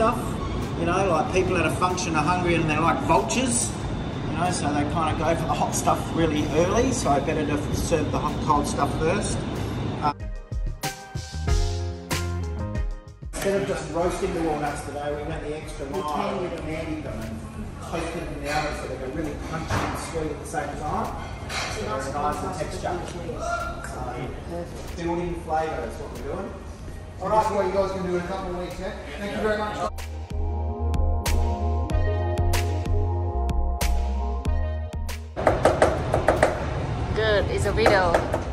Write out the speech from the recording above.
stuff. You know, like people at a function are hungry and they're like vultures. You know, so they kind of go for the hot stuff really early. So I better to serve the hot, cold stuff first. Uh, instead of just roasting the walnuts today, we went the extra mile and candied them and toasted them in the oven so they go really crunchy and sweet at the same time. So they're nice and texture. So, building flavour is what we're doing. All right, what you guys can do in a couple of weeks, yeah? Thank you very much. Good, it's a video.